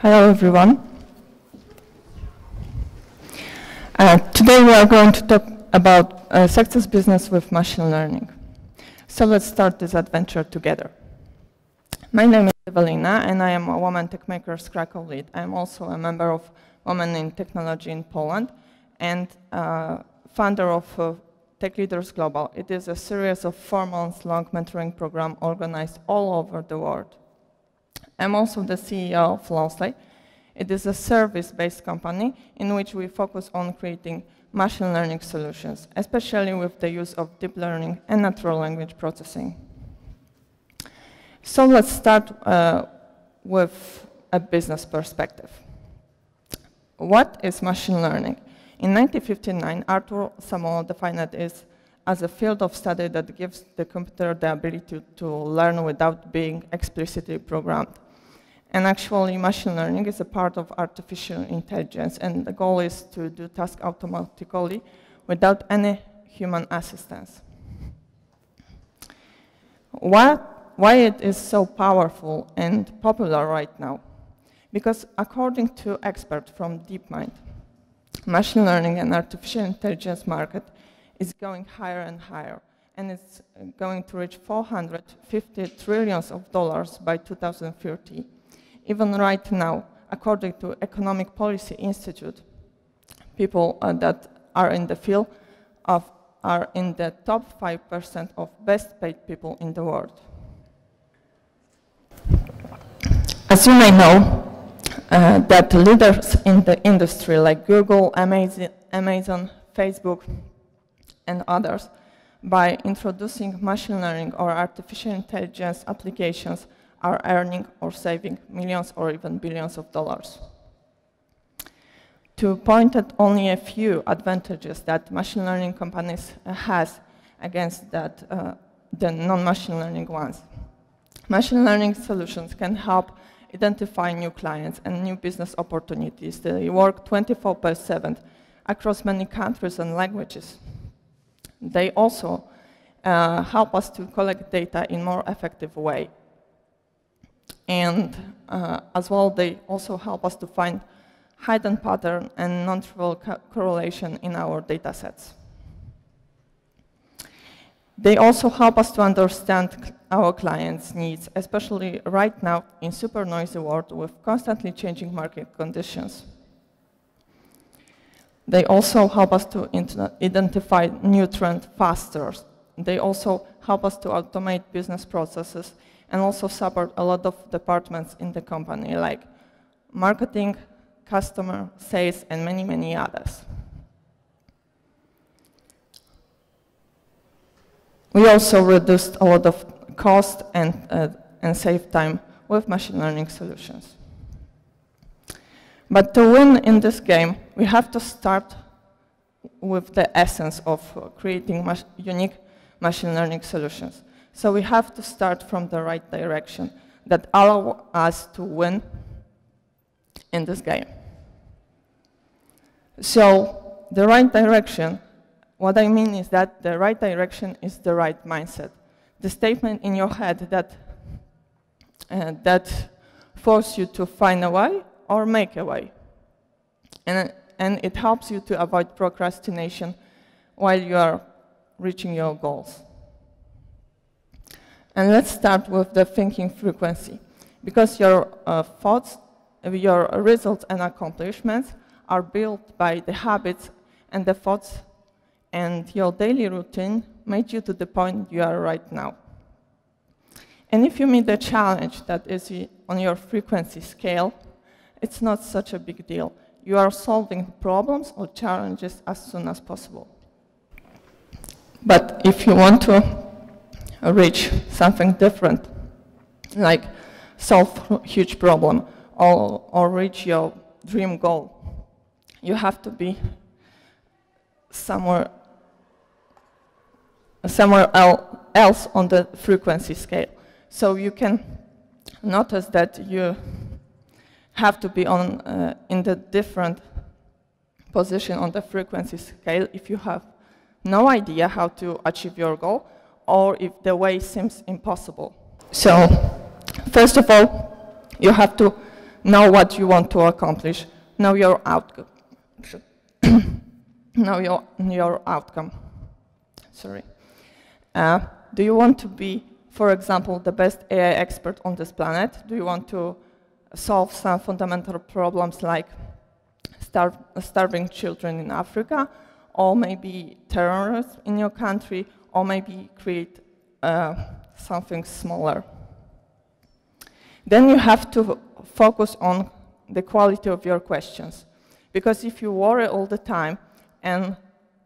Hello, everyone. Uh, today we are going to talk about uh, success business with machine learning. So let's start this adventure together. My name is Ewelina, and I am a Women Techmakers Krakow lead. I am also a member of Women in Technology in Poland and uh, founder of uh, Tech Leaders Global. It is a series of four months long mentoring program organized all over the world. I'm also the CEO of Lonsley. It is a service-based company in which we focus on creating machine learning solutions, especially with the use of deep learning and natural language processing. So let's start uh, with a business perspective. What is machine learning? In 1959, Arthur Samuel defined it as, as a field of study that gives the computer the ability to learn without being explicitly programmed. And actually, machine learning is a part of artificial intelligence, and the goal is to do tasks automatically without any human assistance. What, why it is so powerful and popular right now? Because according to experts from DeepMind, machine learning and artificial intelligence market is going higher and higher, and it's going to reach 450 trillions of dollars by 2030. Even right now, according to Economic Policy Institute, people uh, that are in the field of, are in the top 5% of best paid people in the world. As you may know, uh, that leaders in the industry like Google, Amazon, Amazon, Facebook, and others, by introducing machine learning or artificial intelligence applications, are earning or saving millions or even billions of dollars. To point at only a few advantages that machine learning companies has against that, uh, the non-machine learning ones. Machine learning solutions can help identify new clients and new business opportunities. They work 24 by 7 across many countries and languages. They also uh, help us to collect data in more effective way. And uh, as well, they also help us to find hidden pattern and non-trivial co correlation in our data sets. They also help us to understand our clients' needs, especially right now in super noisy world with constantly changing market conditions. They also help us to identify new trends faster. They also help us to automate business processes and also support a lot of departments in the company like marketing, customer, sales, and many, many others. We also reduced a lot of cost and, uh, and save time with machine learning solutions. But to win in this game, we have to start with the essence of creating mach unique machine learning solutions. So we have to start from the right direction that allow us to win in this game. So the right direction what I mean is that the right direction is the right mindset. The statement in your head that, uh, that force you to find a way or make a way. And, and it helps you to avoid procrastination while you are reaching your goals. And let's start with the thinking frequency. Because your uh, thoughts, your results and accomplishments are built by the habits and the thoughts and your daily routine made you to the point you are right now. And if you meet the challenge that is on your frequency scale, it's not such a big deal. You are solving problems or challenges as soon as possible. But if you want to reach something different, like solve huge problem or, or reach your dream goal, you have to be somewhere somewhere else on the frequency scale. So you can notice that you have to be on uh, in the different position on the frequency scale if you have no idea how to achieve your goal or if the way seems impossible. So first of all, you have to know what you want to accomplish, know your outcome. know your, your outcome. Sorry. Uh, do you want to be, for example, the best AI expert on this planet? Do you want to solve some fundamental problems like starving children in Africa, or maybe terrorists in your country, or maybe create uh, something smaller? Then you have to focus on the quality of your questions. Because if you worry all the time and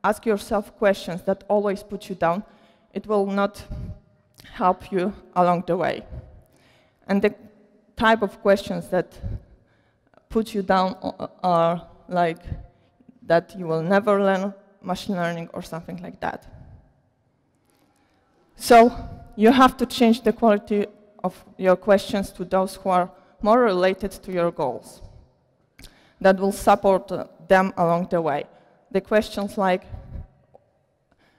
ask yourself questions that always put you down, it will not help you along the way. And the type of questions that put you down are like that you will never learn machine learning or something like that. So you have to change the quality of your questions to those who are more related to your goals that will support uh, them along the way. The questions like,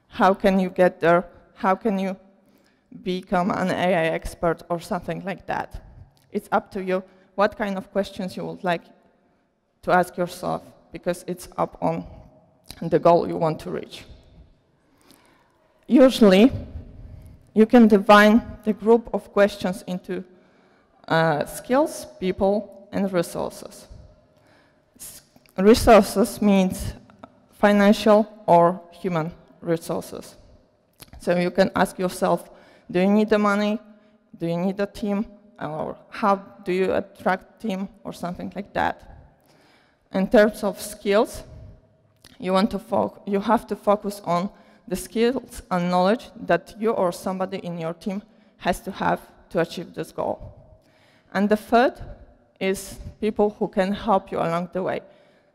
how can you get there? How can you become an AI expert or something like that? It's up to you what kind of questions you would like to ask yourself because it's up on the goal you want to reach. Usually, you can divide the group of questions into uh, skills, people, and resources. S resources means financial or human resources. So you can ask yourself, do you need the money? Do you need a team? Or how do you attract team or something like that? In terms of skills, you, want to you have to focus on the skills and knowledge that you or somebody in your team has to have to achieve this goal. And the third is people who can help you along the way.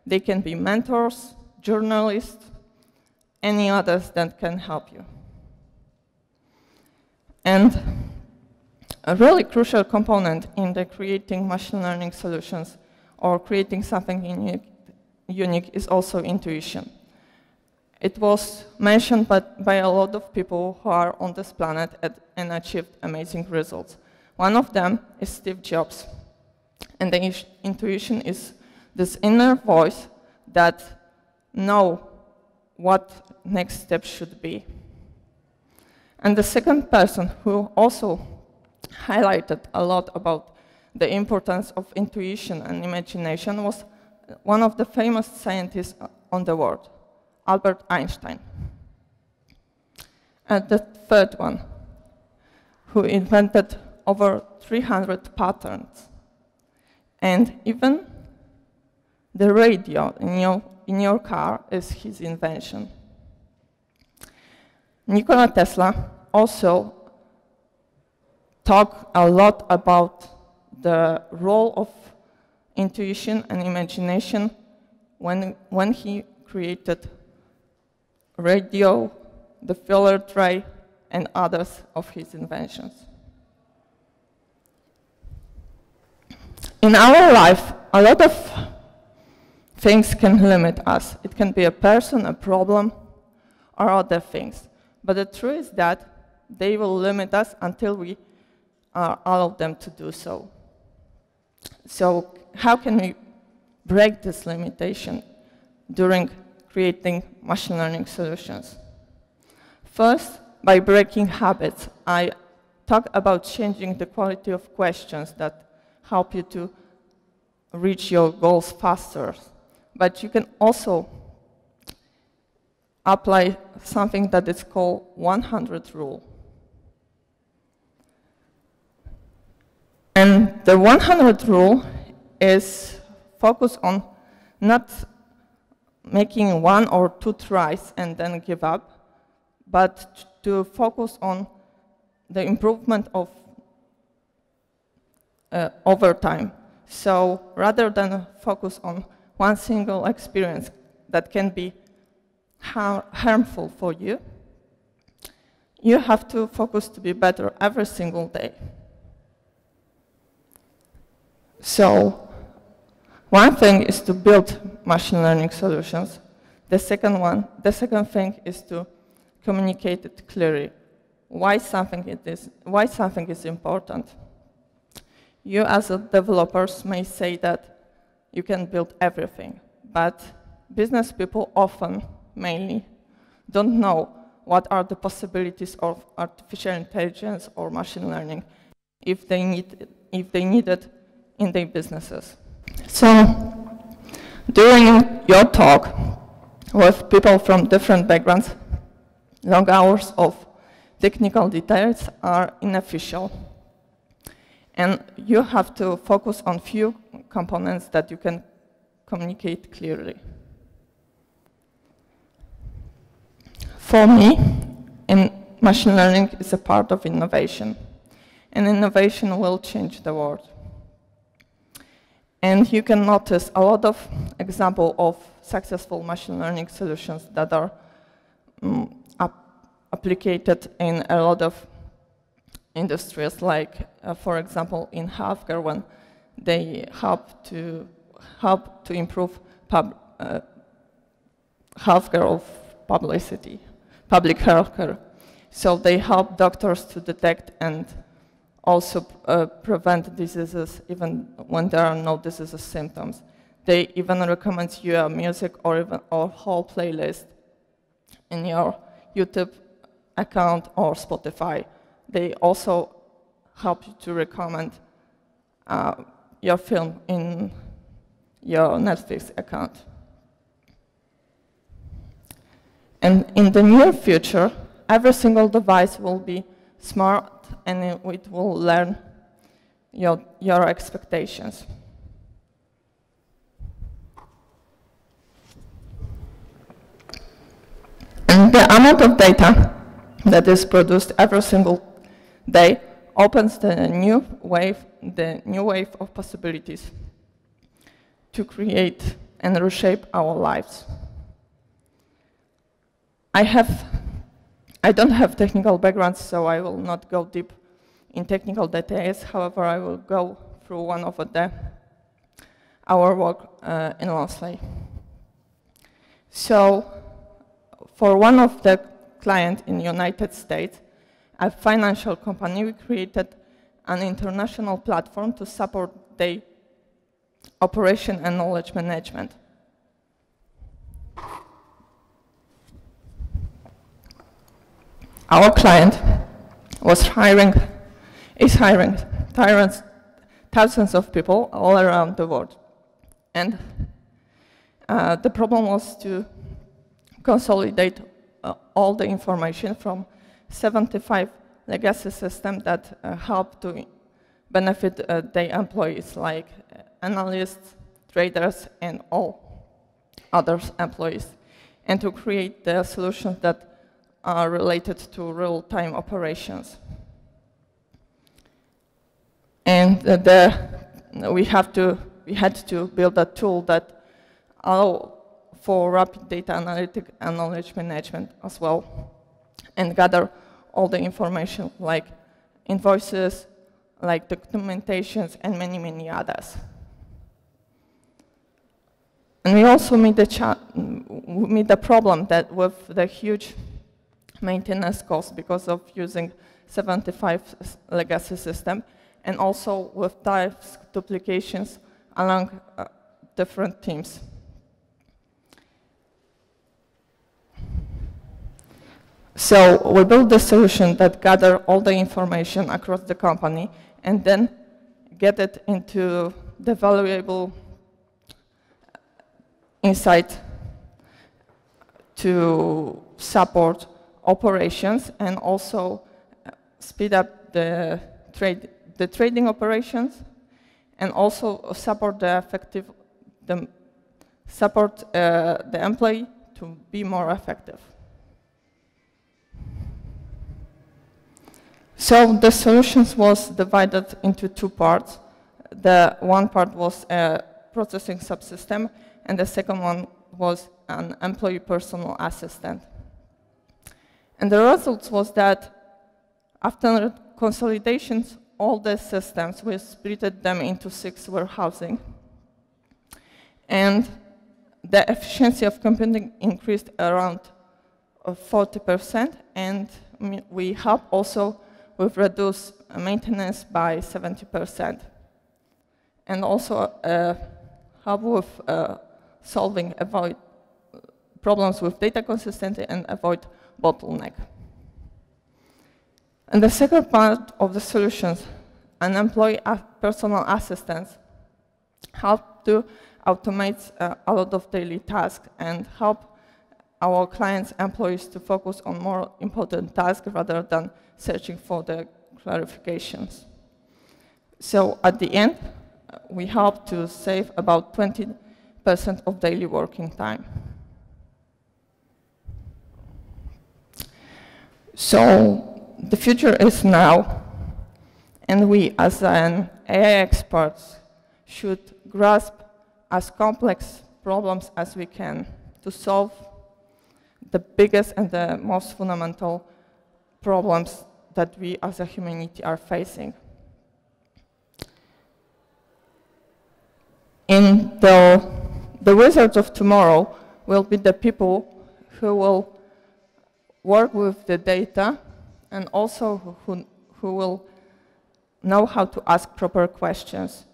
They can be mentors, journalists, any others that can help you. And a really crucial component in the creating machine learning solutions or creating something unique, unique is also intuition. It was mentioned by, a lot of people who are on this planet and achieved amazing results. One of them is Steve Jobs. And the intuition is this inner voice that know what next step should be. And the second person who also highlighted a lot about the importance of intuition and imagination was one of the famous scientists on the world, Albert Einstein. And the third one, who invented over 300 patterns. And even the radio in your, in your car is his invention. Nikola Tesla also talked a lot about the role of intuition and imagination when, when he created radio, the filler tray, and others of his inventions. in our life, a lot of things can limit us. It can be a person, a problem, or other things. But the truth is that they will limit us until we are allow them to do so. So how can we break this limitation during creating machine learning solutions? First, by breaking habits. I talk about changing the quality of questions that help you to reach your goals faster. But you can also apply something that is called 100 rule. And the 100 rule is focused on not making one or two tries and then give up, but to focus on the improvement of uh, over time. So rather than focus on one single experience that can be har harmful for you, you have to focus to be better every single day. So one thing is to build machine learning solutions. The second one, the second thing is to communicate it clearly. Why something it is, why something is important You as developers may say that you can build everything, but business people often, mainly, don't know what are the possibilities of artificial intelligence or machine learning if they need, if they need it in their businesses. So during your talk with people from different backgrounds, long hours of technical details are inefficient. And you have to focus on few components that you can communicate clearly. For me, in machine learning is a part of innovation, and innovation will change the world. And you can notice a lot of examples of successful machine learning solutions that are um, applied in a lot of industries, like, uh, for example, in healthcare, when they help to help to improve pub, uh, healthcare of publicity, public healthcare. So they help doctors to detect and also uh, prevent diseases even when there are no diseases symptoms. They even recommend you a music or even a whole playlist in your YouTube account or Spotify. They also help you to recommend uh, your film in your Netflix account. And in the near future, every single device will be smart and it will learn your, your expectations. And the amount of data that is produced every single day opens the new wave, the new wave of possibilities to create and reshape our lives. I have I don't have technical background, so I will not go deep in technical details. However, I will go through one of the our work uh, in Lonsley. So, for one of the clients in the United States, a financial company, we created an international platform to support their operation and knowledge management. Our client was hiring, is hiring tyrants, thousands of people all around the world. And uh, the problem was to consolidate uh, all the information from 75 legacy systems that uh, help to benefit uh, the employees like analysts, traders, and all other employees, and to create the solutions that are related to real-time operations. And we, have to, we had to build a tool that allow for rapid data analytic and knowledge management as well, and gather all the information like invoices, like documentations, and many, many others. And we also meet the, meet the problem that with the huge maintenance costs because of using 75 legacy system and also with task duplications along uh, different teams. So we built a solution that gather all the information across the company and then get it into the valuable insight to support operations and also uh, speed up the, trade, the trading operations and also support the effective, the, support uh, the employee to be more effective. So the solutions was divided into two parts. The one part was a processing subsystem, and the second one was an employee personal assistant. And the results was that after consolidations, all the systems, we split them into six warehousing. And the efficiency of computing increased around 40%, uh, and we help also with reduce maintenance by 70%. and also uh, help with uh, solving avoid problems with data consistency and avoid bottleneck. And the second part of the solutions, an employee personal assistance, help to automate uh, a lot of daily tasks and help our clients' employees to focus on more important tasks rather than searching for the clarifications. So at the end, we help to save about 20% of daily working time. So the future is now, and we as an AI experts should grasp as complex problems as we can to solve the biggest and the most fundamental problems that we as a humanity are facing. In the, the wizards of tomorrow will be the people who will work with the data and also who, who will know how to ask proper questions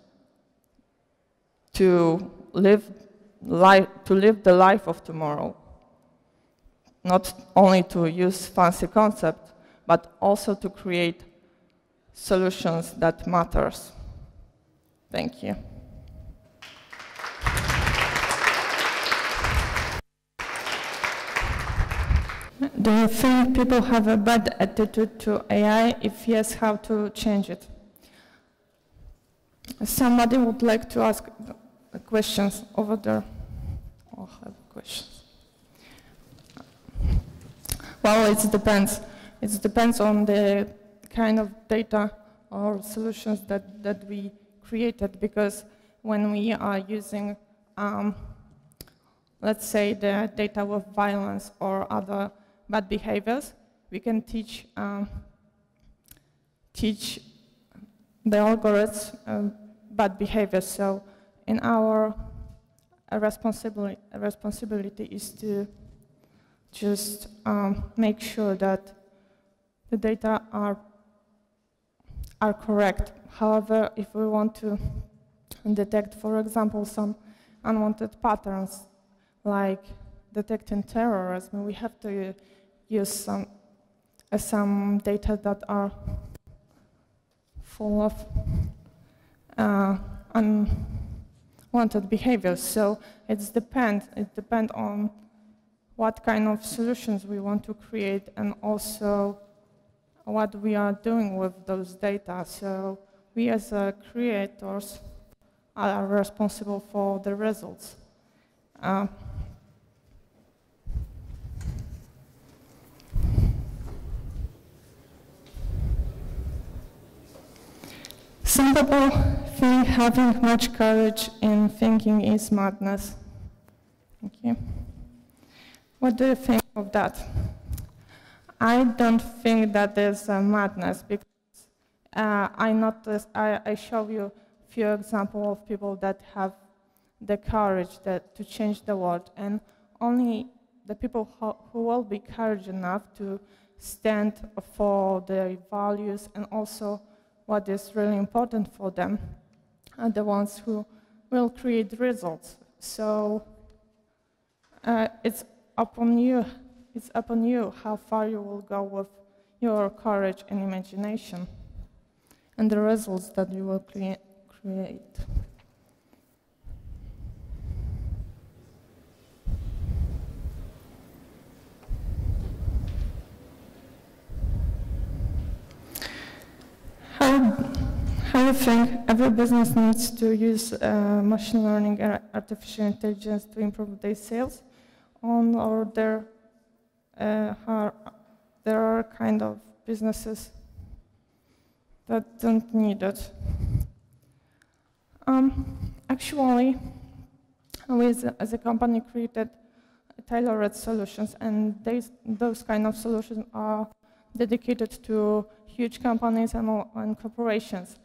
to live, life, to live the life of tomorrow not only to use fancy concepts, but also to create solutions that matters. Thank you. Do you think people have a bad attitude to AI? If yes, how to change it? Somebody would like to ask questions over there. I'll have questions. Well, it depends. It depends on the kind of data or solutions that, that we created because when we are using, um, let's say, the data with violence or other bad behaviors, we can teach, um, teach the algorithms um, bad behaviors. So in our responsibility, responsibility is to just um, make sure that the data are, are correct. However, if we want to detect, for example, some unwanted patterns, like detecting terrorism, we have to use some, uh, some data that are full of uh, unwanted behaviors. So it's depend, it depends on what kind of solutions we want to create and also what we are doing with those data. So we as uh, creators are responsible for the results. Uh, some people think having much courage in thinking is madness. Thank you. What do you think of that? I don't think that a madness because uh, I noticed, I, I show you few examples of people that have the courage that, to change the world and only the people who will be courage enough to stand for their values and also what is really important for them are the ones who will create results. So uh, it's upon you, it's upon you how far you will go with your courage and imagination and the results that you will crea create. How, how you think every business needs to use uh, machine learning and artificial intelligence to improve their sales? on or there uh, are there are kind of businesses that don't need it. Um, actually, we as a, as a, company created tailored solutions, and those kind of solutions are dedicated to huge companies and, and corporations.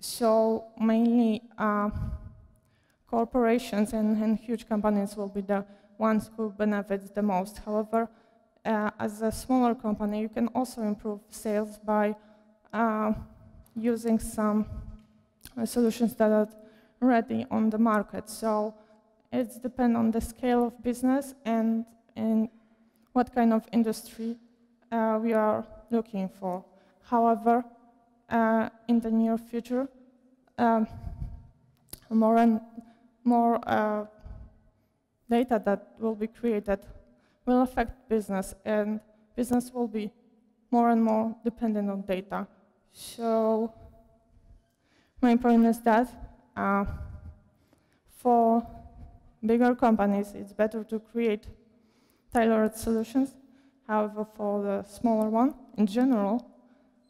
So mainly uh, corporations and, and huge companies will be the ones who benefit the most. However, uh, as a smaller company, you can also improve sales by uh, using some uh, solutions that are ready on the market. So it depends on the scale of business and, and what kind of industry uh, we are looking for. However, uh, in the near future, um, more and more uh, data that will be created will affect business, and business will be more and more dependent on data. So my point is that uh, for bigger companies, it's better to create tailored solutions. However, for the smaller one, in general,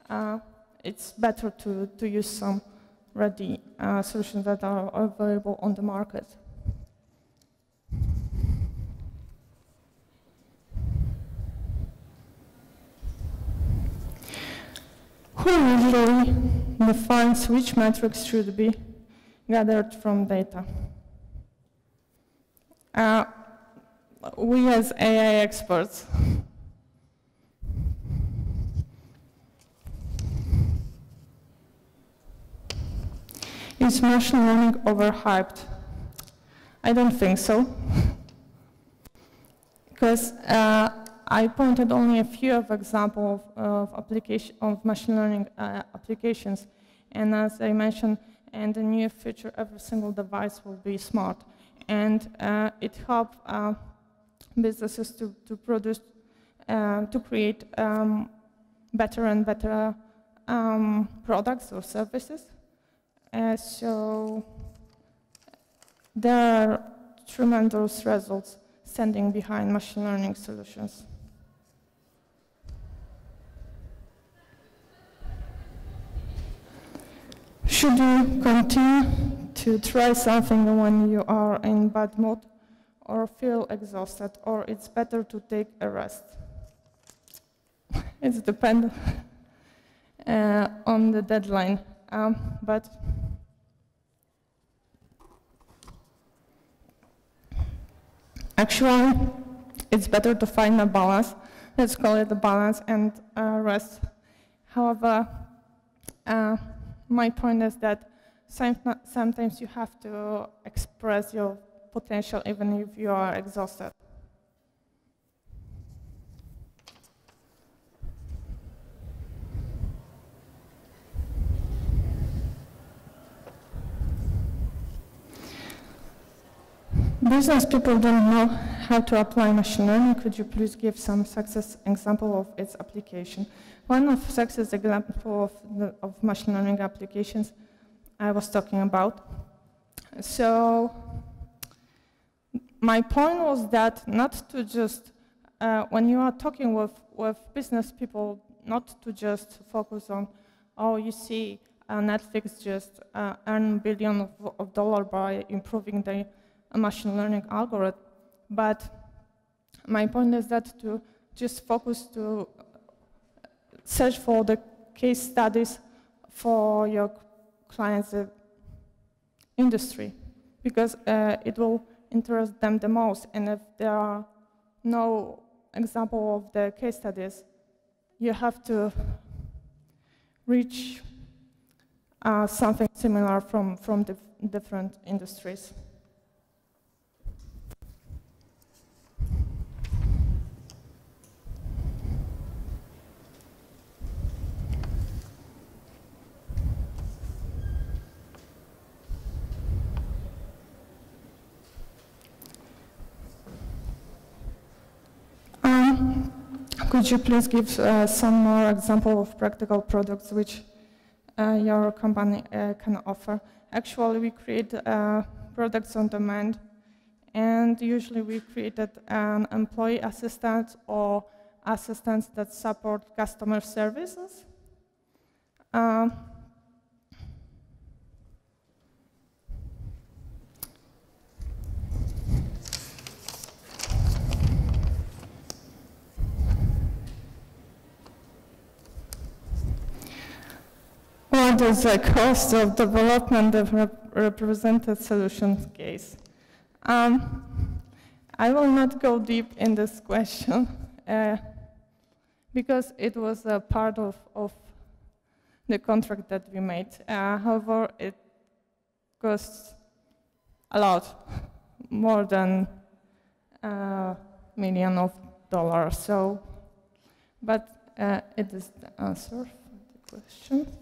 uh, it's better to, to use some ready uh, solutions that are available on the market. Who usually defines which metrics should be gathered from data? Uh, we as AI experts. Is machine learning overhyped? I don't think so. because uh, I pointed only a few of examples of, application, of machine learning uh, applications. And as I mentioned, in the near future, every single device will be smart. And uh, it helps uh, businesses to, to produce, uh, to create um, better and better um, products or services. Uh, so there are tremendous results standing behind machine learning solutions. Should you continue to try something when you are in bad mood or feel exhausted, or it's better to take a rest? it's dependent uh, on the deadline, um, but Actually, it's better to find a balance. Let's call it a balance and uh, rest. However, uh, my point is that sometimes you have to express your potential even if you are exhausted. Business people don't know how to apply machine learning. Could you please give some success example of its application? One of success example of, the, of machine learning applications I was talking about. So my point was that not to just, uh, when you are talking with, with business people, not to just focus on, oh, you see, uh, Netflix just uh, earn billion of, of dollar by improving the a machine learning algorithm. But my point is that to just focus to search for the case studies for your client's uh, industry because uh, it will interest them the most. And if there are no example of the case studies, you have to reach uh, something similar from, from the different industries. Could you please give uh, some more example of practical products which uh, your company uh, can offer? Actually, we create uh, products on demand, and usually we created an employee assistant or assistants that support customer services. Uh, Is the cost of development of rep represented solutions case? Um, I will not go deep in this question uh, because it was a part of, of the contract that we made. Uh, however, it costs a lot, more than a million of dollars. So, but uh, it is the answer for the question.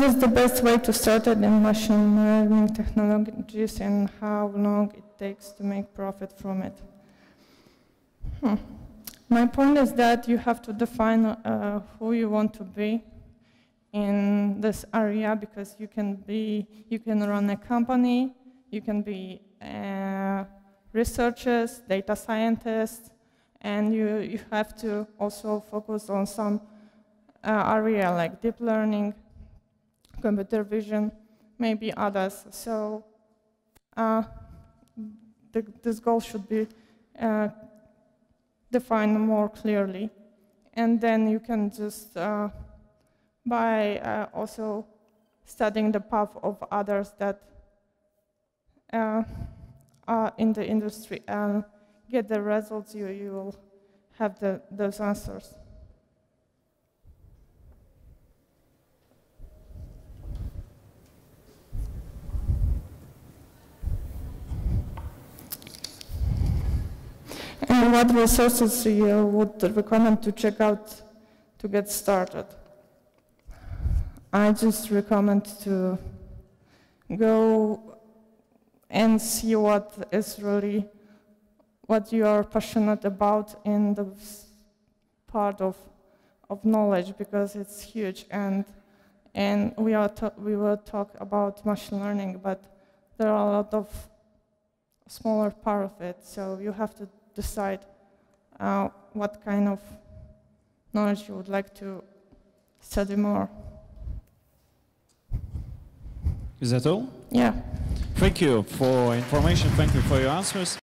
What is the best way to start it in machine learning technologies and how long it takes to make profit from it? Hmm. My point is that you have to define uh, who you want to be in this area because you can be, you can run a company, you can be researchers, data scientists, and you, you have to also focus on some uh, area like deep learning, computer vision, maybe others. So uh, the, this goal should be uh, defined more clearly. And then you can just, uh, by uh, also studying the path of others that uh, are in the industry and get the results, you, you will have the, those answers. And what resources you would recommend to check out to get started? I just recommend to go and see what is really what you are passionate about in the part of of knowledge because it's huge and and we are we will talk about machine learning but there are a lot of smaller part of it so you have to decide uh, what kind of knowledge you would like to study more. Is that all? Yeah. Thank you for information. Thank you for your answers.